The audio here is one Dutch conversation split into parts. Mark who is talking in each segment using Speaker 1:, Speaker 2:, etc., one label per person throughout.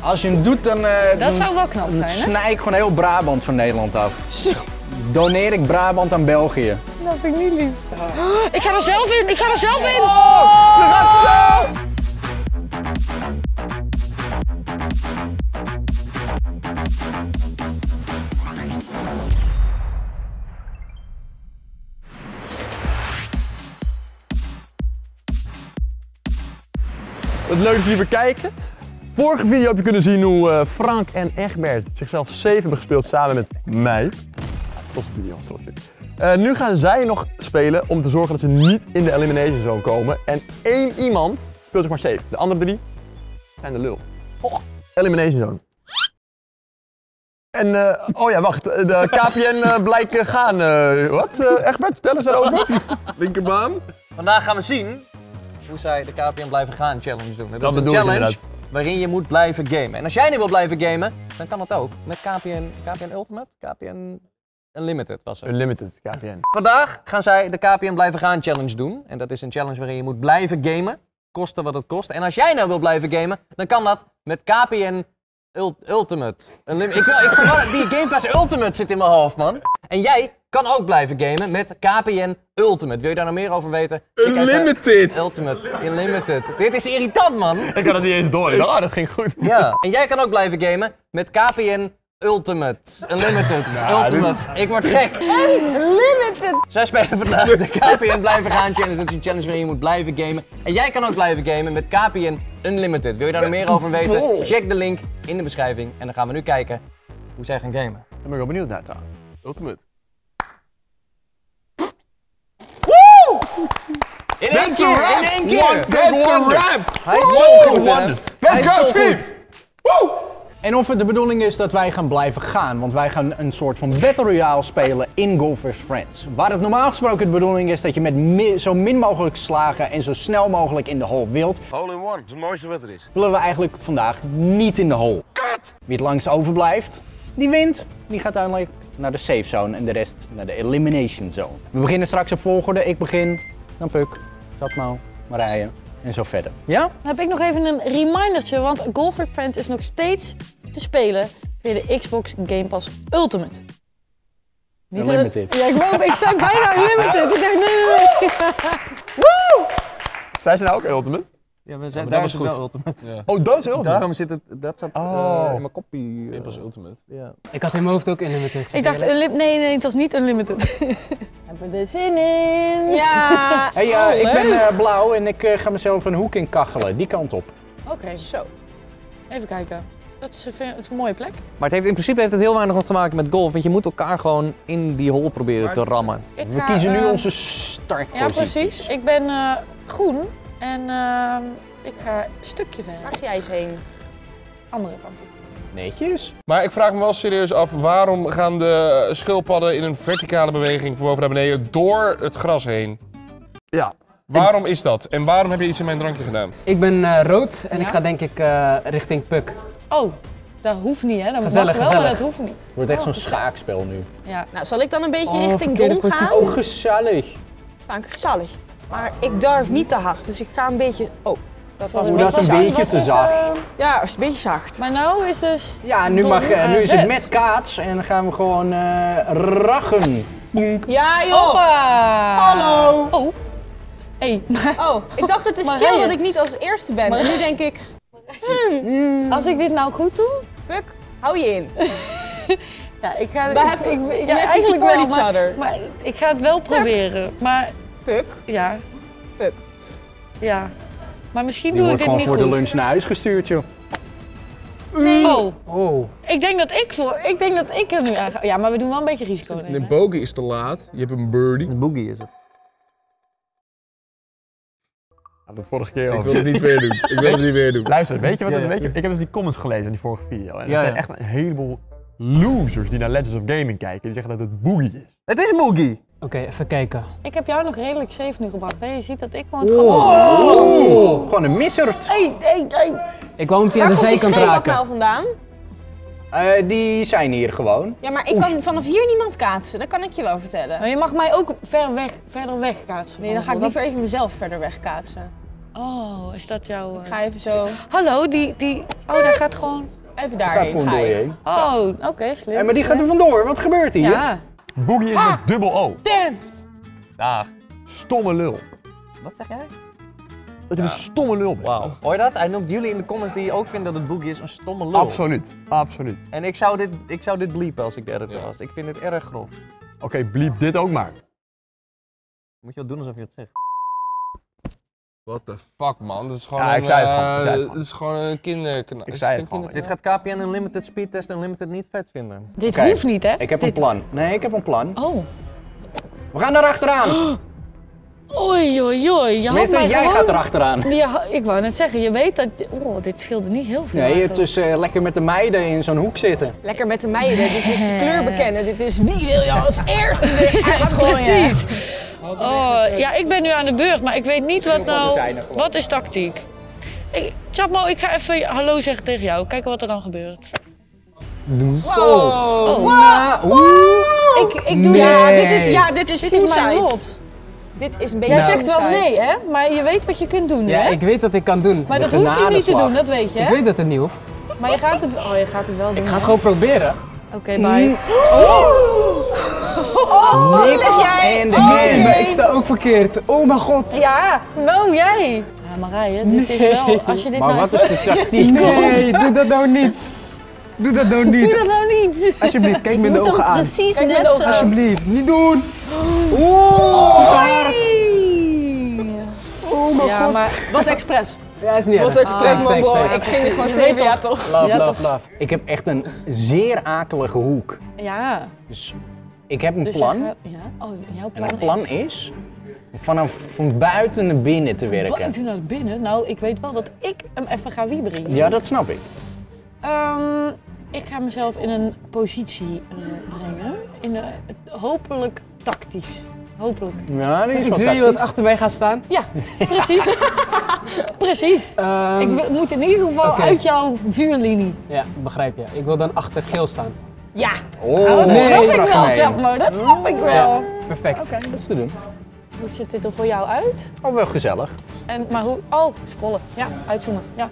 Speaker 1: Als je hem doet, dan, eh,
Speaker 2: Dat zou wel knap zijn, hè?
Speaker 1: snij ik gewoon heel Brabant van Nederland af. Doneer ik Brabant aan België.
Speaker 2: Dat vind ik niet lief. Ik ga er zelf in, ik ga er zelf in!
Speaker 3: Wat leuk dat jullie weer kijken. Vorige video heb je kunnen zien hoe eh, Frank en Egbert zichzelf safe hebben gespeeld samen met mij. Tot video, tot video. Eh, nu gaan zij nog spelen om te zorgen dat ze niet in de elimination zone komen. En één iemand speelt zich maar safe. De andere drie zijn de lul. Oh, elimination zone. En, eh, oh ja, wacht. De KPN eh, blijkt gaan. eh, wat? Eh, Egbert, vertel eens daarover.
Speaker 4: Linkerbaan.
Speaker 5: Vandaag gaan we zien hoe zij de KPN blijven gaan challenge doen. Dat,
Speaker 3: Dat
Speaker 5: is een challenge. Waarin je moet blijven gamen. En als jij nu wil blijven gamen, dan kan dat ook. Met KPN, KPN Ultimate, KPN Unlimited was het.
Speaker 3: Unlimited KPN.
Speaker 5: Vandaag gaan zij de KPN blijven gaan challenge doen. En dat is een challenge waarin je moet blijven gamen. Kosten wat het kost. En als jij nou wil blijven gamen, dan kan dat met KPN Ul- Ultimate. Unlim- ik wil, ik die Game Pass Ultimate zit in mijn hoofd, man. En jij kan ook blijven gamen met KPN Ultimate. Wil je daar nog meer over weten? Check uit de-
Speaker 4: Unlimited.
Speaker 5: Ultimate. Unlimited. Dit is irritant, man.
Speaker 3: Ik had het niet eens door. Ik dacht, ah, dat ging goed.
Speaker 5: Ja. En jij kan ook blijven gamen met KPN Ultimate. Unlimited. Ultimate. Ik word gek. Unlimited. Zij spelen vandaag de KPN blijven gaan challenge. Dat is een challenge waarin je moet blijven gamen. En jij kan ook blijven gamen met KPN Unlimited. Wil je daar nog meer over weten? Check de link in de beschrijving. En dan gaan we nu kijken hoe zij gaan gamen.
Speaker 3: Daar ben ik wel benieuwd naar trouwens.
Speaker 4: Ultimate.
Speaker 5: In één keer! In één keer!
Speaker 4: That's a rap.
Speaker 5: Hij is zo goed, hè?
Speaker 4: Let's go, Tweet.
Speaker 1: En of het de bedoeling is dat wij gaan blijven gaan, want wij gaan een soort van Battle Royale spelen in Golf vs Friends. Waar het normaal gesproken de bedoeling is dat je met mi- zo min mogelijk slagen en zo snel mogelijk in de hole wilt,
Speaker 4: Hole in one. Dat is het mooiste wat er is.
Speaker 1: willen we eigenlijk vandaag niet in de hole. Wie het langst overblijft, die wint. Die gaat uiteindelijk naar de safe zone en de rest naar de elimination zone. We beginnen straks op volgorde. Ik begin, dan Puk, Zatmouw, Marije en zo verder. Ja?
Speaker 2: Dan heb ik nog even een remindertje, want Golf with Friends is nog steeds te spelen via de Xbox Game Pass Ultimate. Niet
Speaker 1: Unlimited.
Speaker 2: Ja, ik, wou, ik zei bijna Unlimited. Ik dacht, nee, nee, nee.
Speaker 3: Zijn ze nou ook Ultimate?
Speaker 5: Ja, we zijn,
Speaker 4: dat
Speaker 5: daar
Speaker 4: was
Speaker 5: is het
Speaker 4: goed.
Speaker 5: wel Ultimate.
Speaker 3: Oh, dat is Ultimate?
Speaker 5: Daarom zit het, dat zat eh,
Speaker 3: Oh.
Speaker 5: in mijn kopie.
Speaker 4: Dit was Ultimate.
Speaker 5: ja.
Speaker 6: Ik had in mijn hoofd ook Unlimited.
Speaker 2: Ik dacht, nee, nee, het was niet Unlimited. Hebben we er zin in?
Speaker 7: Ja.
Speaker 1: Hey, eh,
Speaker 7: Oh,
Speaker 1: ik ben eh, blauw en ik ga mezelf een hoek in kachelen. Die kant op.
Speaker 2: Oké,
Speaker 7: Zo.
Speaker 2: even kijken. Dat is, een- dat is een mooie plek.
Speaker 5: Maar het heeft, in principe heeft het heel weinig nog te maken met golf, want je moet elkaar gewoon in die hole proberen te rammen.
Speaker 2: Ik
Speaker 1: We
Speaker 2: ga,
Speaker 1: kiezen nu onze
Speaker 2: Ja,
Speaker 1: startposities.
Speaker 2: precies. Ik ben eh, groen en ehm, ik ga een stukje verder.
Speaker 7: Waar ga jij eens heen?
Speaker 2: Andere kant op.
Speaker 1: Netjes.
Speaker 4: Maar ik vraag me wel serieus af, waarom gaan de schildpadden in een verticale beweging van boven naar beneden door het gras heen?
Speaker 3: Ja.
Speaker 4: Waarom is dat? En waarom heb je iets in mijn drankje gedaan?
Speaker 6: Ik ben eh, rood en
Speaker 2: Ja?
Speaker 6: ik ga denk ik eh, richting Puk.
Speaker 2: Oh, dat hoeft niet hè. Dat
Speaker 6: Gezellig,
Speaker 2: mag wel,
Speaker 6: gezellig.
Speaker 2: maar dat hoeft niet.
Speaker 1: Het wordt echt zo'n schaakspel nu.
Speaker 2: Ja.
Speaker 7: Nou, zal ik dan een beetje
Speaker 6: Oh,
Speaker 7: richting Dom gaan?
Speaker 1: Oh, gezellig.
Speaker 7: Dank, gezellig. Maar ik durf niet te hard, dus ik ga een beetje... Oh, dat was
Speaker 1: dat is
Speaker 7: beetje
Speaker 1: een beetje te zacht.
Speaker 7: Ja, is een beetje zacht.
Speaker 2: maar nou is dus...
Speaker 1: Ja, nu, mag, eh, nu is het met kaats en dan gaan we gewoon eh rachen.
Speaker 7: Ja, joh!
Speaker 2: Hoppa!
Speaker 7: Hallo!
Speaker 2: Oh. Hey,
Speaker 7: Oh, ik dacht het is chill dat ik niet als eerste ben.
Speaker 2: Maar-
Speaker 7: En nu denk ik,
Speaker 2: als ik dit nou goed doe...
Speaker 7: Puk, hou je in.
Speaker 2: Ja, ik ga...
Speaker 7: We
Speaker 2: ik-
Speaker 7: have to-
Speaker 2: ik-
Speaker 7: we
Speaker 2: ja,
Speaker 7: have to
Speaker 2: eigenlijk
Speaker 7: support
Speaker 2: wel,
Speaker 7: each
Speaker 2: maar,
Speaker 7: other.
Speaker 2: maar ik ga het wel proberen. Maar
Speaker 7: Puk,
Speaker 2: ja.
Speaker 7: Puk.
Speaker 2: Ja. Maar misschien
Speaker 1: Die
Speaker 2: doe ik
Speaker 1: wordt
Speaker 2: dit
Speaker 1: gewoon
Speaker 2: niet
Speaker 1: voor de
Speaker 2: goed.
Speaker 1: lunch naar huis gestuurd, joh.
Speaker 2: Oh,
Speaker 6: Oh.
Speaker 2: ik denk dat ik voor... Ik denk dat ik er nu aan ga... Ja, maar we doen wel een beetje risico
Speaker 4: De bogey is te laat. Je hebt een birdie.
Speaker 5: Een boogie is het.
Speaker 3: Had het vorige keer
Speaker 4: Ik
Speaker 3: al.
Speaker 4: wil het niet weer doen. Ik wil het niet weer doen.
Speaker 3: Luister, weet je wat
Speaker 5: Ja, ja.
Speaker 3: weet je, ik heb dus die comments gelezen in die vorige video. En er
Speaker 5: Ja,
Speaker 3: zijn
Speaker 5: ja.
Speaker 3: echt een heleboel losers die naar Legends of Gaming kijken. Die zeggen dat het boogie is.
Speaker 5: Het is een boogie!
Speaker 6: Oké, even kijken.
Speaker 2: Ik heb jou nog redelijk safe nu gebracht. Hè? Je ziet dat ik gewoon...
Speaker 1: Oh, gewoon een missert.
Speaker 2: Hey, hey, hey.
Speaker 6: Ik wou hem via
Speaker 7: Waar
Speaker 6: de
Speaker 7: komt
Speaker 6: zijkant raken.
Speaker 7: nou vandaan?
Speaker 1: Eh, die zijn hier gewoon.
Speaker 7: Ja, maar ik kan vanaf hier niemand kaatsen. Dat kan ik je wel vertellen.
Speaker 2: Maar je mag mij ook ver weg, verder weg kaatsen.
Speaker 7: Nee, dan ga ik liever even mezelf verder weg kaatsen.
Speaker 2: Oh, is dat jouw... eh,
Speaker 7: Ik ga even zo,
Speaker 2: Hallo, die, die... Oh, daar gaat gewoon...
Speaker 7: even
Speaker 1: Gaat
Speaker 7: daarheen.
Speaker 1: gewoon
Speaker 7: Ga
Speaker 1: door je heen.
Speaker 2: Oh, oké, slim.
Speaker 1: Hé, maar die gaat er vandoor. Wat gebeurt hier?
Speaker 2: Ja.
Speaker 3: Boogie is met dubbel O.
Speaker 4: Dance!
Speaker 3: Dag. Stomme lul.
Speaker 5: Wat zeg jij?
Speaker 3: Dat je een stomme lul bent.
Speaker 5: Wauw. Hoor je dat? Hij noemt jullie in de comments die ook vinden dat het Boogie is een stomme lul.
Speaker 3: Absoluut. Absoluut.
Speaker 5: En ik zou dit, ik zou dit bliepen als ik de editor
Speaker 4: Ja.
Speaker 5: was. Ik vind het erg grof.
Speaker 3: Oké, bliep dit ook maar.
Speaker 5: Moet je wel doen alsof je het zegt.
Speaker 4: What the fuck, man. Dat is gewoon
Speaker 3: Ja, ik
Speaker 4: een,
Speaker 3: zei het gewoon, ik
Speaker 4: eh,
Speaker 3: zei het gewoon.
Speaker 4: Het is gewoon een kinderkanaal.
Speaker 3: Ik zei
Speaker 4: een
Speaker 3: het gewoon.
Speaker 5: Dit gaat KPN Unlimited speedtest Unlimited niet vet vinden.
Speaker 2: Dit hoeft niet, hè?
Speaker 1: Ik heb een plan. Nee, ik heb een plan.
Speaker 2: Oh.
Speaker 1: We gaan daar achteraan.
Speaker 2: Oei, oei, oei. Je had
Speaker 1: Tenminste,
Speaker 2: mij
Speaker 1: jij
Speaker 2: gewoon...
Speaker 1: gaat er achteraan.
Speaker 2: Ja, ik wou net zeggen, je weet dat... Oh, dit scheelde niet heel veel.
Speaker 1: Nee, het is eh, lekker met de meiden in zo'n hoek zitten.
Speaker 7: Lekker met de meiden. Dit is kleur bekennen. Dit is wie wil je als eerste eruit gooien.
Speaker 2: Precies. Oh, ja, ik ben nu aan de beurt, maar ik weet niet wat nou... Wat is tactiek? Ik, Chapmo, ik ga even hallo zeggen tegen jou. Kijken wat er dan gebeurt.
Speaker 7: Zo.
Speaker 2: Oh, ik, ik doe...
Speaker 7: Ja, dit is, ja, dit is
Speaker 2: Dit is mijn lot.
Speaker 7: Dit is een beetje
Speaker 2: Jij zegt wel nee, hè? Maar je weet wat je kunt doen,
Speaker 6: Ja,
Speaker 2: hè?
Speaker 6: ik weet wat ik kan doen.
Speaker 2: Maar
Speaker 1: De
Speaker 2: dat hoef je niet te doen, dat weet je,
Speaker 6: Ik
Speaker 2: hè?
Speaker 6: weet dat het niet hoeft.
Speaker 2: Maar je gaat het... Oh, je gaat het wel doen,
Speaker 6: Ik ga
Speaker 2: hè?
Speaker 6: het gewoon proberen.
Speaker 2: Oké, bye.
Speaker 1: Niks
Speaker 7: jij-
Speaker 1: in de
Speaker 7: oh,
Speaker 1: game.
Speaker 7: nee.
Speaker 6: Ik sta ook verkeerd. Oh mijn god.
Speaker 2: Ja, no, jij. Ja, Marije, dit is wel... Als je dit
Speaker 1: Maar
Speaker 2: nou
Speaker 1: wat
Speaker 2: even-
Speaker 1: is de tactiek?
Speaker 6: Nee, doe dat nou niet. Doe dat nou
Speaker 2: Doe
Speaker 6: niet.
Speaker 2: dat nou niet.
Speaker 6: Alsjeblieft, kijk me in de ogen aan.
Speaker 7: Precies
Speaker 2: Kijk met
Speaker 7: net
Speaker 2: de ogen
Speaker 7: zo.
Speaker 6: Alsjeblieft, niet doen.
Speaker 2: Ja, maar...
Speaker 7: Was expres.
Speaker 6: Ja, is niet
Speaker 7: Was
Speaker 6: erg.
Speaker 7: expres,
Speaker 6: Ah,
Speaker 7: man, bro. Ik ging er gewoon zeven, ja
Speaker 2: toch.
Speaker 1: Love, love, love. Ik heb echt een zeer akelige hoek.
Speaker 2: Ja.
Speaker 1: Dus ik heb een
Speaker 2: Dus
Speaker 1: plan.
Speaker 2: jij ja. Oh, jouw
Speaker 1: En
Speaker 2: plan,
Speaker 1: het plan is vanaf van buiten naar binnen te werken.
Speaker 2: Buiten naar binnen? Nou, ik weet wel dat ik hem even ga wieberen.
Speaker 1: Ja, dat snap ik.
Speaker 2: Ehm, ik ga mezelf in een positie eh, brengen. In de, hopelijk tactisch. Hopelijk.
Speaker 1: Ja, die is wel
Speaker 6: Zullen jullie wat achter mij gaan staan?
Speaker 2: Ja, precies. precies.
Speaker 6: Ehm,
Speaker 2: Ik moet in ieder geval uit jouw vuurlinie.
Speaker 6: Ja, begrijp je. Ik wil dan achter geel staan.
Speaker 7: Ja.
Speaker 1: Oh,
Speaker 2: dat
Speaker 6: nee.
Speaker 2: snap ik wel. Chapmo. Dat snap ik wel.
Speaker 6: Ja, perfect.
Speaker 1: Oké, dat is te doen.
Speaker 2: Hoe ziet dit er voor jou uit?
Speaker 1: Oh, wel gezellig.
Speaker 2: En, maar hoe... Oh, scrollen. Ja, uitzoomen. Ja.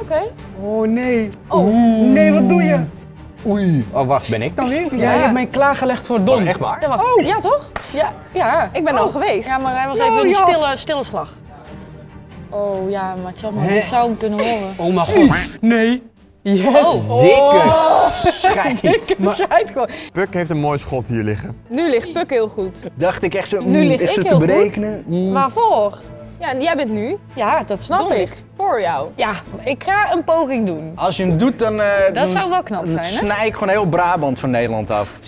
Speaker 2: Oké.
Speaker 6: Oh nee. Oh. Nee, wat doe je?
Speaker 1: Oei. Oh, wacht, ben ik dan weer?
Speaker 6: Ja, je hebt mij klaargelegd voor dom.
Speaker 1: Oh, echt waar?
Speaker 2: Ja, wacht. Ja, toch? Ja. Ja.
Speaker 7: Ik ben al geweest.
Speaker 2: Ja, maar hij was even in een stille, stille slag. Oh ja, maar Chapmo, dit zou hem kunnen horen.
Speaker 6: Oh mijn god. Nee. Yes.
Speaker 1: Dikke scheid.
Speaker 7: Schijt gewoon.
Speaker 3: Puk heeft een mooi schot hier liggen.
Speaker 7: Nu ligt Puk heel goed.
Speaker 1: Dacht ik echt zo,
Speaker 2: Nu
Speaker 1: mm,
Speaker 2: lig
Speaker 1: echt zo
Speaker 2: ik
Speaker 1: te
Speaker 2: heel goed.
Speaker 1: berekenen. Mm.
Speaker 2: Waarvoor?
Speaker 7: Ja, en jij bent nu.
Speaker 2: Ja, dat snap
Speaker 7: Don
Speaker 2: ik.
Speaker 7: ligt voor jou.
Speaker 2: Ja, ik ga een poging doen.
Speaker 1: Als je hem doet, dan, eh,
Speaker 2: Dat
Speaker 1: dan,
Speaker 2: zou wel knap zijn, hè?
Speaker 1: snij ik gewoon heel Brabant van Nederland af.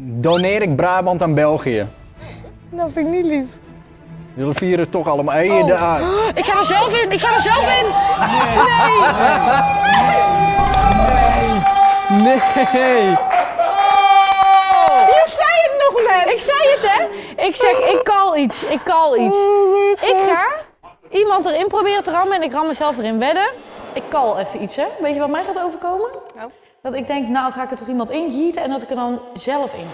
Speaker 1: Doneer ik Brabant aan België.
Speaker 2: Dat vind ik niet lief.
Speaker 1: Jullie vieren toch allemaal. Hé,
Speaker 2: Oh.
Speaker 1: daar.
Speaker 2: Ik ga er zelf in, ik ga er zelf in!
Speaker 6: Nee.
Speaker 7: Je zei het nog net!
Speaker 2: Ik zei het, hè? Ik zeg, ik call iets, ik call iets. Ik ga iemand erin proberen te rammen en ik ram mezelf erin wedden. Ik call even iets, hè? Weet je wat mij gaat overkomen?
Speaker 7: Nou.
Speaker 2: Dat ik denk, nou ga ik er toch iemand in gieten en dat ik er dan zelf in.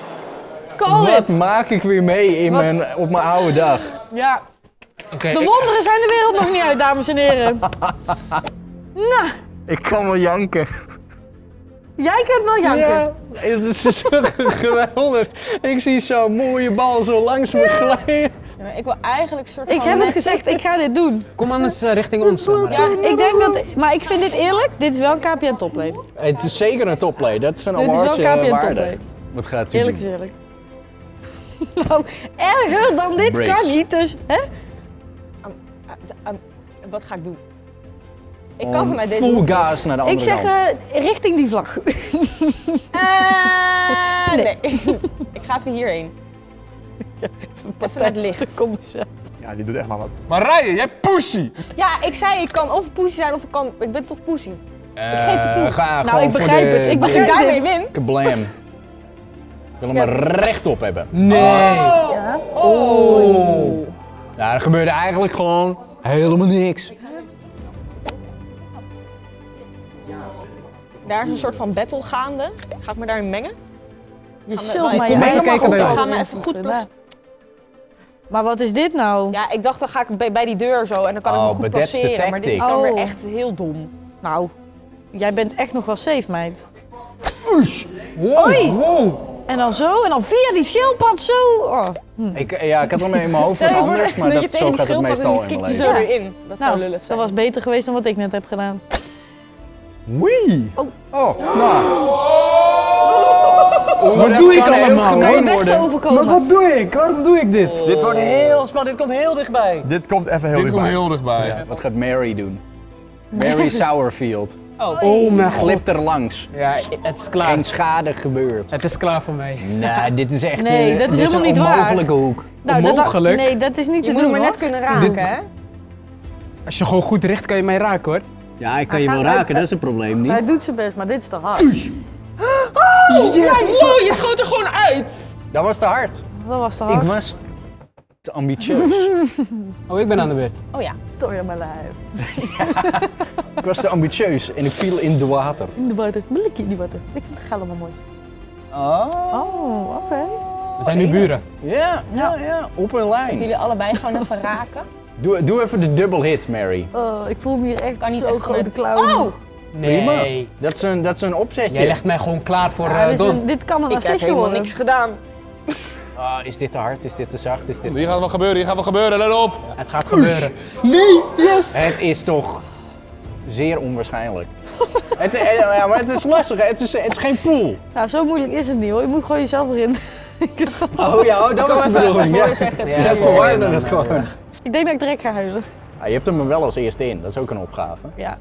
Speaker 2: Call
Speaker 1: Wat
Speaker 2: it!
Speaker 1: maak ik weer mee in
Speaker 2: Wat?
Speaker 1: mijn, op mijn oude dag?
Speaker 2: Ja, de wonderen zijn de wereld nog niet uit, dames en heren. Nou,
Speaker 1: Ik kan wel janken.
Speaker 2: jij kunt wel janken.
Speaker 1: Ja, het is zo geweldig. Ik zie zo'n mooie bal zo langs me glijden.
Speaker 7: Ja, ik wil eigenlijk soort
Speaker 2: Ik
Speaker 7: van
Speaker 2: heb het gezegd, ik ga dit doen.
Speaker 6: Kom anders eh, richting ons.
Speaker 2: Ja, ik denk dat, maar ik vind dit eerlijk, dit is wel een KPN topplay.
Speaker 1: Het is zeker een topplay. Dat is een
Speaker 2: Dit is wel
Speaker 1: awardje
Speaker 2: KPN topplay.
Speaker 1: Wat gaat u
Speaker 2: Eerlijk is eerlijk. nou, erger dan dit
Speaker 1: Brace.
Speaker 2: kan niet, dus hè?
Speaker 7: Wat ga ik doen? Ik kan vanuit deze
Speaker 1: Full gas naar de andere
Speaker 2: Ik zeg eh, richting die vlag.
Speaker 7: Eh,
Speaker 2: Nee.
Speaker 7: nee. ik ga even hierheen. Even naar het licht.
Speaker 2: Kom eens.
Speaker 3: Ja, die doet echt maar wat.
Speaker 4: Marije, jij pussy!
Speaker 7: Ja, ik zei ik kan of poesie zijn of ik kan... Ik ben toch poesie. ik geef het toe.
Speaker 1: Eh, Ga
Speaker 2: Nou, ik begrijp
Speaker 1: de-
Speaker 2: het. Ik begrijp
Speaker 7: daarmee win...
Speaker 1: Kablam. Ik wil hem maar rechtop hebben.
Speaker 6: Nee.
Speaker 1: Oh. Ja, er gebeurde eigenlijk gewoon helemaal niks.
Speaker 7: Daar is een soort van battle gaande. Ga ik me daarin mengen?
Speaker 2: Je
Speaker 7: Gaan we-
Speaker 2: zult
Speaker 7: kom
Speaker 2: helemaal
Speaker 6: even kijken
Speaker 2: goed
Speaker 6: bij
Speaker 2: af.
Speaker 6: ons.
Speaker 7: Ga me even goed plas...
Speaker 2: Maar wat is dit nou?
Speaker 7: Ja, ik dacht dan ga ik bij, bij die deur zo en dan kan
Speaker 1: Oh,
Speaker 7: ik me goed
Speaker 1: that's the
Speaker 7: passeren. Maar dit is dan weer
Speaker 2: Oh.
Speaker 7: echt heel dom.
Speaker 2: Nou, jij bent echt nog wel safe, meid.
Speaker 6: Wow. wow.
Speaker 2: En dan zo, en dan via die schildpad zo. Oh.
Speaker 1: Ik, ja, ik had al in mijn hoofd wat anders, maar
Speaker 7: dat
Speaker 1: dat, zo
Speaker 7: tegen die
Speaker 1: gaat het
Speaker 7: schildpad en
Speaker 1: meestal
Speaker 7: die
Speaker 1: in
Speaker 7: kikt
Speaker 1: mijn leven.
Speaker 7: zo
Speaker 2: Ja.
Speaker 7: erin. Dat zou
Speaker 2: Nou,
Speaker 7: lullig
Speaker 2: dat
Speaker 7: zijn.
Speaker 2: was beter geweest dan wat ik net heb gedaan.
Speaker 1: Wee!
Speaker 2: Oh.
Speaker 1: Oh, nou. Oeh,
Speaker 6: Wat
Speaker 1: dat
Speaker 6: doe ik allemaal?
Speaker 2: Kan je best
Speaker 1: worden.
Speaker 2: overkomen.
Speaker 6: Maar wat doe ik? Waarom doe ik dit?
Speaker 5: Dit wordt heel spannend, dit komt heel dichtbij.
Speaker 3: Dit komt even heel
Speaker 4: Dit komt
Speaker 3: dichtbij.
Speaker 4: heel dichtbij.
Speaker 1: Ja, wat gaat Mary doen? Mary Sourfield.
Speaker 7: Oh.
Speaker 6: Oh mijn god.
Speaker 1: Glipt er langs.
Speaker 6: Ja, het is klaar.
Speaker 1: Geen schade gebeurd.
Speaker 6: Het is klaar voor mij.
Speaker 1: Nee, dit is echt
Speaker 2: Nee,
Speaker 1: eh,
Speaker 2: dat is helemaal
Speaker 1: een
Speaker 2: niet waar.
Speaker 1: onmogelijke hoek.
Speaker 2: Nou, dat- nee, dat is niet
Speaker 7: Je
Speaker 2: te
Speaker 7: moet
Speaker 2: doen,
Speaker 7: hem maar net kunnen raken,
Speaker 6: Dit-
Speaker 7: hè?
Speaker 6: Als je gewoon goed richt, kan je mij raken hoor.
Speaker 1: Ja, ik kan je wel raken, dat is een probleem niet.
Speaker 2: Hij doet zijn best, maar dit is te hard.
Speaker 6: Yes!
Speaker 7: Wow, je schoot er gewoon uit!
Speaker 1: Dat was te hard.
Speaker 2: Dat was te
Speaker 1: Ik
Speaker 2: hard.
Speaker 1: was te ambitieus.
Speaker 6: Oh, ik ben aan de beurt.
Speaker 7: Oh ja.
Speaker 2: Door in mijn lijf.
Speaker 1: ik was te ambitieus en ik viel in de water.
Speaker 2: In de water. Blikje in die water. Ik vind het allemaal mooi.
Speaker 1: Oh.
Speaker 2: Oh, oké.
Speaker 6: We zijn nu buren.
Speaker 1: Ja, ja, ja. Op een lijn.
Speaker 7: Jullie allebei gewoon even raken.
Speaker 1: Doe, doe even de double hit, Mary.
Speaker 2: Oh, ik voel me hier echt
Speaker 7: Kan niet
Speaker 2: zo'n
Speaker 7: echt
Speaker 2: grote clown.
Speaker 7: Oh!
Speaker 1: Prima.
Speaker 6: Nee.
Speaker 1: Dat is een, dat is een opzetje.
Speaker 6: Jij legt mij gewoon klaar voor
Speaker 2: Ja,
Speaker 6: eh,
Speaker 2: dit, is een- dit kan een
Speaker 7: Ik heb helemaal
Speaker 2: worden.
Speaker 7: niks gedaan.
Speaker 1: Ah, is dit te hard? Is dit te zacht? Is dit...
Speaker 4: Hier gaat wel gebeuren, hier gaat wel gebeuren, let op.
Speaker 6: Het gaat gebeuren.
Speaker 1: Het is toch zeer onwaarschijnlijk. het, eh, ja, maar het is lastig. Het is, het is geen pool.
Speaker 2: Nou, zo moeilijk is het niet hoor. Je moet gewoon jezelf erin.
Speaker 1: Oh ja, oh, dat was de bedoeling.
Speaker 7: voor
Speaker 1: Ja,
Speaker 7: je zeggen.
Speaker 1: ja, ja het gewoon.
Speaker 2: Ik denk dat ik direct ga huilen.
Speaker 1: Ah, je hebt hem er wel als eerste in. Dat is ook een opgave.
Speaker 2: Ja.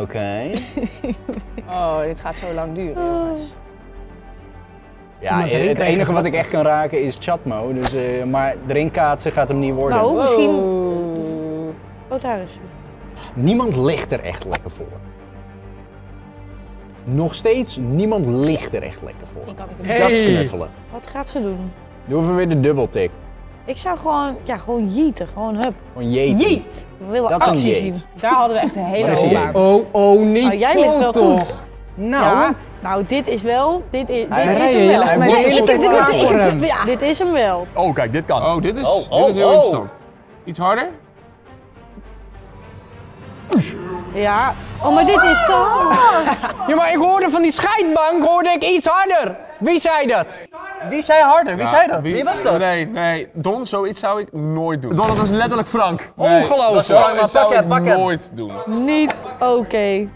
Speaker 1: Oké.
Speaker 7: Oh, dit gaat zo lang duren, jongens.
Speaker 1: Ja, het enige wat ik echt kan raken is Chatmo. Dus, eh, maar erin kaatsen gaat hem niet worden.
Speaker 2: Nou, misschien...
Speaker 7: Wow.
Speaker 2: Oh, daar is hij.
Speaker 1: Niemand ligt er echt lekker voor. Nog steeds, niemand ligt er echt lekker voor.
Speaker 7: Ik kan het
Speaker 6: Hey.
Speaker 1: Dat is knuffelen.
Speaker 2: Wat gaat ze doen?
Speaker 1: Doe even weer de dubbeltik.
Speaker 2: Ik zou gewoon, ja, gewoon jeeten. Gewoon hup.
Speaker 1: Gewoon jeet.
Speaker 7: Jeet!
Speaker 2: We willen
Speaker 1: Dat
Speaker 2: actie zien.
Speaker 7: Daar hadden we echt een hele hoop aan.
Speaker 6: Oh, oh, niet
Speaker 2: Nou, jij
Speaker 6: zo
Speaker 2: ligt wel
Speaker 6: toch.
Speaker 2: goed.
Speaker 1: Nou,
Speaker 2: Ja, nou, dit is wel, dit is, dit is hem wel.
Speaker 7: Ja.
Speaker 2: Dit is hem wel.
Speaker 3: Oh, kijk, dit kan.
Speaker 4: Oh, dit is,
Speaker 1: Oh,
Speaker 4: dit
Speaker 1: oh,
Speaker 4: is heel
Speaker 1: oh.
Speaker 4: interessant. Iets harder?
Speaker 2: Ja. Oh, maar dit is toch...
Speaker 1: Ja, maar ik hoorde van die scheidbank hoorde ik iets harder. Wie zei dat?
Speaker 5: Wie zei harder? Wie zei dat? Wie, was dat?
Speaker 4: Nee, nee. Don, zoiets zou ik nooit doen.
Speaker 3: Don, dat was letterlijk Frank.
Speaker 4: Nee,
Speaker 1: Ongelooflijk.
Speaker 4: Dat zou, dat ik
Speaker 5: pak het.
Speaker 4: nooit doen.
Speaker 2: Niet oké.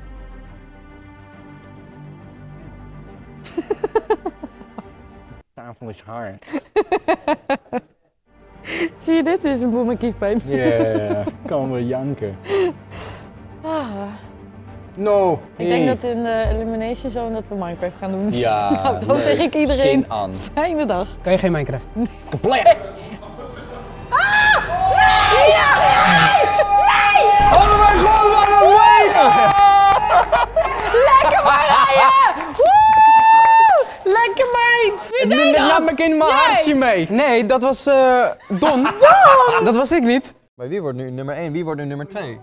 Speaker 1: Tafel is hard.
Speaker 2: Zie je, dit is een boel met kiespijn.
Speaker 1: Ja, kan wel janken.
Speaker 2: Ah,
Speaker 1: No.
Speaker 2: ik denk dat in de Elimination Zone dat we Minecraft gaan doen.
Speaker 1: Ja,
Speaker 2: Nou, dan zeg ik iedereen.
Speaker 1: Zin aan.
Speaker 2: Fijne dag.
Speaker 6: Kan je geen Minecraft?
Speaker 1: Compleet.
Speaker 2: Lekker Marije! Lekker meid!
Speaker 1: Laat me in mijn hartje mee.
Speaker 6: Nee, dat was eh Don. Dat was ik niet.
Speaker 5: Maar wie wordt nu nummer 1? Wie wordt nu nummer 2?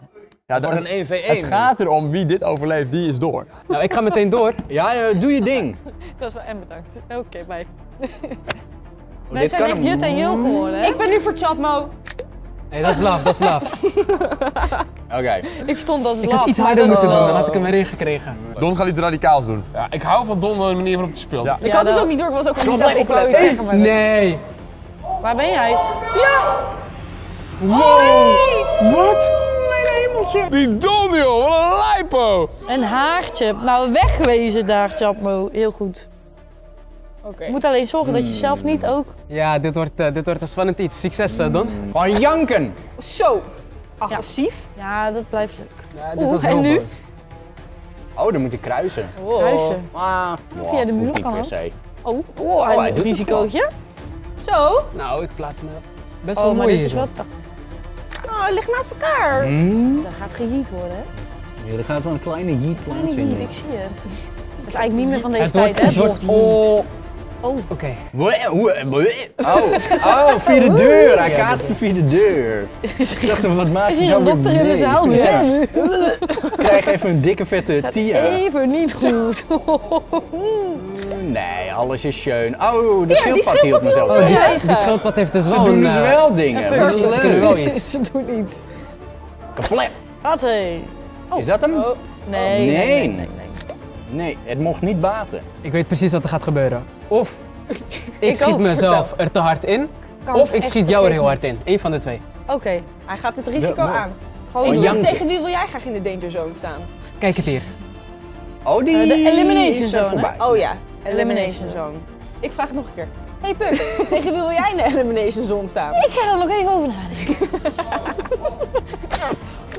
Speaker 3: Ja,
Speaker 5: Het wordt een 1v1.
Speaker 3: het gaat erom wie dit overleeft, die is door.
Speaker 6: Nou, ik ga meteen door.
Speaker 1: Ja, eh, doe je ding.
Speaker 2: Dat is wel en bedankt. Oké, bye. Wij
Speaker 1: dit
Speaker 2: zijn
Speaker 1: kan
Speaker 2: echt
Speaker 1: hem-
Speaker 2: Jut en Jul geworden, hè?
Speaker 7: Ik ben nu voor Chatmo.
Speaker 6: Nee, dat is laf, dat is laf.
Speaker 1: Oké.
Speaker 2: Ik stond als
Speaker 6: Ik had iets harder moeten doen, dan had ik hem erin gekregen.
Speaker 3: Don gaat iets radicaals doen.
Speaker 4: Ja, ik hou van Don, de manier waarop hij speelt.
Speaker 3: Ja.
Speaker 7: Ik
Speaker 2: Ja,
Speaker 7: had het
Speaker 2: dat-
Speaker 7: ook niet door, ik was ook gewoon niet aan
Speaker 2: Ik
Speaker 7: het
Speaker 2: wou iets
Speaker 7: opletten.
Speaker 2: zeggen, maar...
Speaker 6: Nee.
Speaker 2: Waar ben jij?
Speaker 4: Die Don, joh, wat een lijpo!
Speaker 2: Een haartje. Nou, wegwezen daar, Chapmo. Heel goed.
Speaker 7: Oké.
Speaker 2: Je moet alleen zorgen dat je zelf niet ook...
Speaker 6: Ja, dit wordt, eh, dit wordt een spannend iets. Succes, eh, Don.
Speaker 1: Gewoon janken.
Speaker 7: Zo. Agressief.
Speaker 2: Ja, dat blijft leuk.
Speaker 6: Ja, dit
Speaker 2: Oeh,
Speaker 6: was
Speaker 2: en nu?
Speaker 6: boos.
Speaker 1: Oh, dan moet ik kruisen.
Speaker 7: Wow.
Speaker 2: Kruisen.
Speaker 1: Ah,
Speaker 2: Via de muur kan
Speaker 1: per
Speaker 2: ook.
Speaker 1: se.
Speaker 2: Oh, oh, hij
Speaker 1: hij
Speaker 2: doet een
Speaker 1: het
Speaker 2: risicootje.
Speaker 7: Zo.
Speaker 6: Nou, ik plaats me best wel
Speaker 2: Oh, maar dit is wel...
Speaker 7: Oh, het ligt naast elkaar.
Speaker 1: Hmm?
Speaker 2: Dat gaat geheat worden, hè?
Speaker 1: Ja, er gaat wel een kleine heat
Speaker 2: Kleine heat,
Speaker 1: plaatsvinden.
Speaker 2: ik zie het. Dat is eigenlijk niet meer van deze
Speaker 6: Het
Speaker 2: tijd, hè?
Speaker 6: het wordt-
Speaker 2: Wordt
Speaker 1: Oh,
Speaker 6: Oké.
Speaker 1: Wee, wee. oh, oh, via de deur. Hij kaatste via de deur. Ik dacht, wat maakt
Speaker 2: Is
Speaker 1: hij
Speaker 2: hier een
Speaker 1: nou
Speaker 2: dokter in de zaal?
Speaker 1: Ja. Krijg even een dikke vette
Speaker 2: Gaat
Speaker 1: tia.
Speaker 2: even niet goed.
Speaker 1: Nee, alles is schön. Oh, de
Speaker 7: die
Speaker 1: schildpad hield mezelf
Speaker 6: Oh, die.
Speaker 7: Ja.
Speaker 6: schildpad heeft dus
Speaker 1: Ze
Speaker 6: wel
Speaker 1: doen dus
Speaker 6: eh,
Speaker 1: wel dingen.
Speaker 2: een functie.
Speaker 1: Wat
Speaker 6: Ze
Speaker 1: leuk.
Speaker 6: wel iets.
Speaker 2: Ze doen iets.
Speaker 1: Kaplet.
Speaker 2: Hatsé.
Speaker 1: Is dat hem?
Speaker 2: Oh. Nee, nee,
Speaker 1: Nee.
Speaker 2: nee, nee, nee.
Speaker 1: Het mocht niet baten.
Speaker 6: Ik weet precies wat er gaat gebeuren. Of ik,
Speaker 2: Ik
Speaker 6: schiet
Speaker 2: ook,
Speaker 6: mezelf er te hard in,
Speaker 2: Kan
Speaker 6: of ik schiet jou er heel hard in. Eén van de twee.
Speaker 2: Oké,
Speaker 7: Hij gaat het risico
Speaker 1: Ja,
Speaker 7: aan.
Speaker 2: gewoon
Speaker 1: Oh,
Speaker 7: tegen wie wil jij graag in de danger zone staan?
Speaker 6: Kijk het hier.
Speaker 1: Oh, die
Speaker 2: Eh, de elimination zone.
Speaker 7: Oh ja,
Speaker 2: Elimination
Speaker 7: elimination zone. Ik vraag het nog een keer. Hey Puk, tegen wie wil jij in de elimination zone staan?
Speaker 2: Ik ga er nog even over nadenken.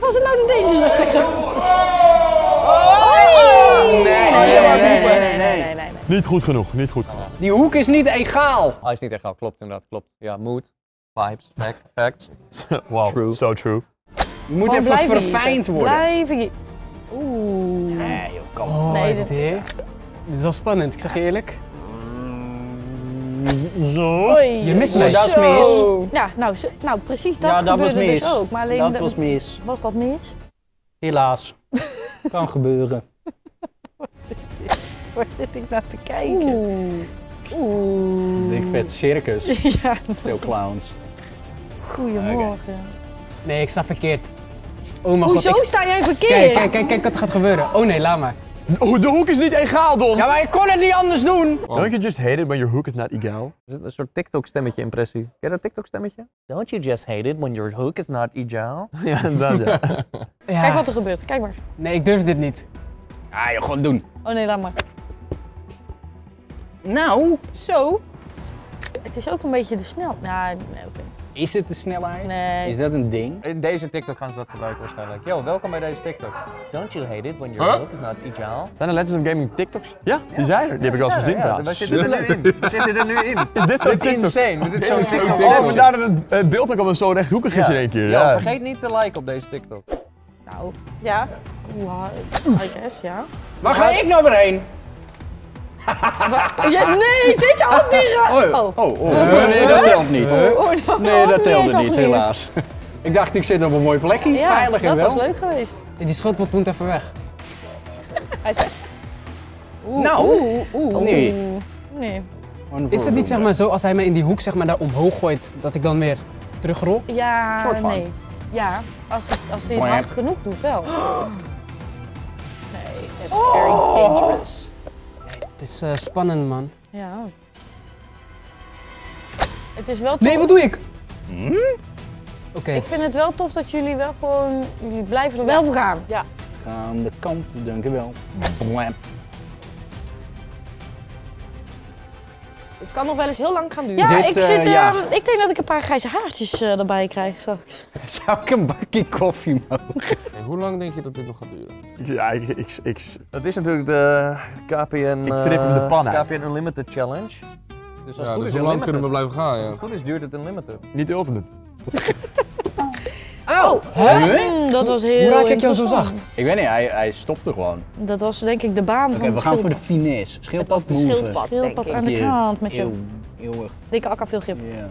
Speaker 2: Was het nou de danger zone?
Speaker 1: Nee, nee, nee, nee, nee, nee.
Speaker 2: nee, nee.
Speaker 3: Niet goed genoeg, niet goed genoeg.
Speaker 1: Die hoek is niet egaal.
Speaker 5: Hij is niet echt al, klopt inderdaad, klopt. Ja, mood, vibes, fact, facts.
Speaker 3: Wow,
Speaker 5: True.
Speaker 3: so true.
Speaker 1: Je moet
Speaker 2: Gewoon
Speaker 1: even verfijnd worden.
Speaker 2: Blijven. Oeh.
Speaker 1: Nee, joh, kom.
Speaker 6: Oh,
Speaker 2: Nee, dit-
Speaker 6: dit, dit is wel spannend, ik zeg je eerlijk.
Speaker 2: Oei.
Speaker 6: Je mist
Speaker 1: Oh,
Speaker 6: mij.
Speaker 1: dat is
Speaker 2: Zo.
Speaker 1: mis.
Speaker 2: Ja, nou, zo- nou precies dat
Speaker 1: Ja, dat was
Speaker 2: gebeurde
Speaker 1: mis.
Speaker 2: dus ook. Maar alleen
Speaker 1: Dat
Speaker 2: de-
Speaker 1: was mis.
Speaker 2: was dat mis?
Speaker 1: Helaas. kan gebeuren.
Speaker 2: Waar zit ik naar te kijken? Oeh.
Speaker 1: Dik vet circus.
Speaker 2: Ja,
Speaker 1: Veel clowns.
Speaker 2: goedemorgen.
Speaker 6: Nee, ik sta verkeerd. Oh mijn god.
Speaker 2: Hoezo sta jij verkeerd?
Speaker 6: Kijk, kijk, kijk, kijk wat er gaat gebeuren. Oh nee, laat maar.
Speaker 3: Oh, de hoek is niet egaal, Don!
Speaker 1: Ja, maar ik kon het niet anders doen.
Speaker 3: Don't you just hate it when your hook is not egal?
Speaker 5: Is het een soort TikTok-stemmetje impressie? Ken je dat TikTok-stemmetje? Don't you just hate it when your hook is not egal?
Speaker 3: Ja, ja.
Speaker 6: Ja.
Speaker 2: Kijk wat er gebeurt, kijk maar.
Speaker 6: Nee, ik durf dit niet.
Speaker 1: Ja, joh, gewoon doen.
Speaker 2: Oh nee, laat maar.
Speaker 1: Nou,
Speaker 7: Zo.
Speaker 2: Het is ook een beetje de snel. Nou, nee, oké.
Speaker 1: is het de snelheid?
Speaker 2: Nee.
Speaker 1: Is dat een ding?
Speaker 5: In deze TikTok gaan ze dat gebruiken waarschijnlijk. Yo, welkom bij deze TikTok. Don't you hate it when your
Speaker 4: Huh?
Speaker 5: hook is not egal?
Speaker 3: Zijn er Legends of Gaming TikToks? Ja, die zijn er. Die heb ik wel eens gezien
Speaker 5: Ja, wij zitten er nu in. We zitten er nu in.
Speaker 3: Is dit zo'n
Speaker 5: Dit is
Speaker 3: TikTok?
Speaker 5: insane. Dit is zo'n TikTok.
Speaker 3: Oh, vandaar dat het, het beeld ook al zo rechthoekig is in één keer.
Speaker 5: Yo,
Speaker 3: Ja.
Speaker 5: vergeet niet te liken op deze TikTok.
Speaker 2: Nou,
Speaker 7: Ja.
Speaker 2: Oeh, I guess, ja.
Speaker 1: Waar ga ik nou weer heen?
Speaker 2: ja nee, zit je op die ra-
Speaker 1: Oh, oh, oh. Nee, dat telt niet.
Speaker 2: Oh, nou,
Speaker 1: Nee, dat
Speaker 2: oh,
Speaker 1: telde niet, helaas. Ik dacht, ik zit op een mooi plekje.
Speaker 2: Ja,
Speaker 1: Veilig en
Speaker 2: dat
Speaker 1: wel.
Speaker 2: was leuk geweest.
Speaker 6: Die schildpad moet even weg.
Speaker 7: Hij zegt,
Speaker 1: Nou, nee.
Speaker 2: Oeh, Nee.
Speaker 1: Gewoon
Speaker 6: Is het niet zeg maar zo als hij mij in die hoek zeg maar daar omhoog gooit, dat ik dan weer terugrol?
Speaker 2: Ja,
Speaker 1: Soort van.
Speaker 2: nee. Ja, als, het, als hij het hard genoeg doet, wel. Nee, it's very dangerous.
Speaker 6: Het is eh, spannend man.
Speaker 2: Ja. Het is wel tof.
Speaker 6: Nee, wat doe ik? Oké.
Speaker 2: Ik vind het wel tof dat jullie wel gewoon, jullie blijven er wel voor gaan.
Speaker 1: Aan de kant, dank u wel.
Speaker 7: Het kan nog wel eens heel lang gaan duren.
Speaker 2: Ja,
Speaker 1: Dit,
Speaker 2: ik,
Speaker 1: eh,
Speaker 2: zit,
Speaker 1: ja.
Speaker 2: ehm, ik denk dat ik een paar grijze haartjes eh, erbij krijg straks.
Speaker 1: Zou ik een bakje koffie mogen?
Speaker 4: En hoe lang denk je dat dit nog gaat duren?
Speaker 3: Ja, ik, ik, ik,
Speaker 5: Dat is natuurlijk de KPN...
Speaker 3: Ik trip hem de
Speaker 5: eh,
Speaker 3: pan uit.
Speaker 5: KPN Unlimited Challenge. Dus als
Speaker 4: Ja,
Speaker 5: het goed
Speaker 4: dus
Speaker 5: is
Speaker 4: hoe lang
Speaker 5: Unlimited.
Speaker 4: kunnen we blijven gaan, ja?
Speaker 5: Als het goed is duurt het Unlimited.
Speaker 3: niet ultimate.
Speaker 1: Oh!
Speaker 2: Mm, dat was heel
Speaker 6: Hoe raak ik jou zo zacht?
Speaker 1: Ik weet niet, hij, hij stopte gewoon.
Speaker 2: Dat was denk ik de baan
Speaker 1: Oké,
Speaker 2: van
Speaker 1: we gaan voor de finesse. Schildpad
Speaker 7: de
Speaker 1: move.
Speaker 7: schildpad,
Speaker 2: Schildpad aan de kant met je
Speaker 1: eeuwig.
Speaker 2: dikke akka veel grip.
Speaker 1: Ja.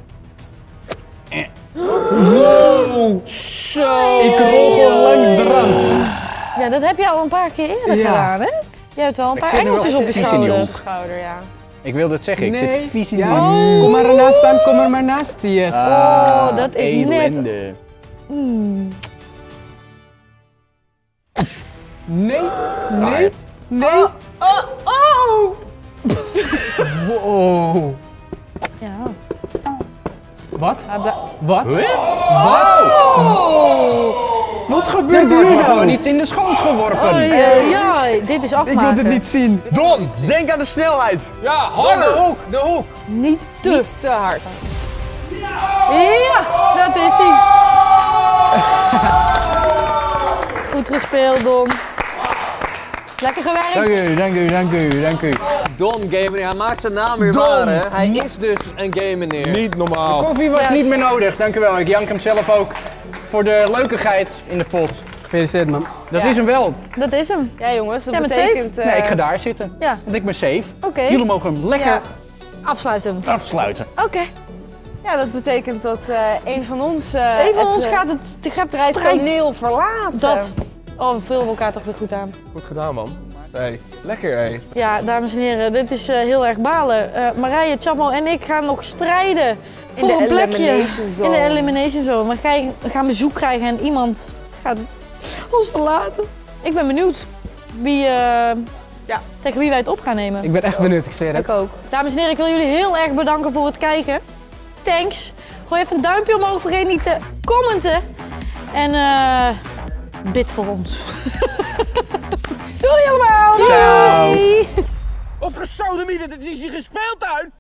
Speaker 6: Ik rol gewoon langs de rand.
Speaker 2: Ja, dat heb je al een paar keer eerder
Speaker 6: Ja.
Speaker 2: gedaan, hè? Je hebt wel een
Speaker 1: Ik
Speaker 2: paar engeltjes op je schouder.
Speaker 7: ja.
Speaker 1: Ik wilde het zeggen, ik
Speaker 6: Nee.
Speaker 1: zit vies in
Speaker 6: Ja.
Speaker 1: die
Speaker 6: Kom maar ernaast staan, kom er maar naast. Yes.
Speaker 2: Oh, dat is net-
Speaker 1: elende.
Speaker 2: Mm.
Speaker 6: Nee, nee, nee. Wow.
Speaker 2: Ja.
Speaker 6: Wat?
Speaker 2: Blij-
Speaker 6: Wat?
Speaker 1: Wat gebeurt
Speaker 6: hier
Speaker 1: er
Speaker 6: nou?
Speaker 1: Gewoon iets in de schoot geworpen.
Speaker 2: Oei, oei, oei. Dit is afmaken.
Speaker 6: Ik wil dit niet zien.
Speaker 3: Don, denk aan de snelheid!
Speaker 4: Ja, harder!
Speaker 5: hoek, de hoek!
Speaker 2: Niet te.
Speaker 7: Niet te hard.
Speaker 2: Ja, dat is hij. Goed gespeeld, Don. Lekker gewerkt.
Speaker 1: Dank u, dank u, dank u, dank u.
Speaker 5: Don Gamer, hij maakt zijn naam weer waar hè. Hij is dus een game meneer.
Speaker 4: Niet normaal.
Speaker 1: Koffie was niet meer nodig, dank u wel. Ik jank hem zelf ook voor de leukigheid in de pot.
Speaker 6: Gefeliciteerd man.
Speaker 1: Dat
Speaker 7: Ja.
Speaker 1: is hem wel.
Speaker 2: Dat is hem.
Speaker 7: Ja jongens, dat
Speaker 2: Ja,
Speaker 7: betekent... eh,
Speaker 1: Nee, ik ga daar zitten.
Speaker 2: Ja,
Speaker 1: Want ik ben safe.
Speaker 2: oké.
Speaker 1: Jullie mogen hem lekker
Speaker 7: Ja.
Speaker 2: Afsluiten.
Speaker 1: afsluiten.
Speaker 2: Oké.
Speaker 7: Ja, dat betekent dat eh, een van ons... eh
Speaker 2: Een van
Speaker 7: het,
Speaker 2: ons
Speaker 7: eh,
Speaker 2: gaat het, gaat strijd.
Speaker 7: strijdtoneel verlaten.
Speaker 2: Dat. Oh, we vullen elkaar toch weer goed aan.
Speaker 4: Goed gedaan, man. Nee, lekker hé.
Speaker 2: Ja, dames en heren, dit is eh, heel erg balen. Eh, Marije, Chamo en ik gaan nog strijden voor
Speaker 7: de
Speaker 2: een plekje
Speaker 7: elimination
Speaker 2: in de elimination zone. We gaan, we gaan bezoek krijgen en iemand gaat ons verlaten. Ik ben benieuwd wie, eh, ja, tegen wie wij het op gaan nemen.
Speaker 6: Ik ben echt benieuwd, ik zweer het.
Speaker 2: Ik ook. Dames en heren, ik wil jullie heel erg bedanken voor het kijken. Thanks. Gooi even een duimpje omhoog, vergeet niet te commenten. En eh bid voor ons. Doei allemaal!
Speaker 6: Ciao.
Speaker 8: Op gesodemieten, dit is hier geen speeltuin!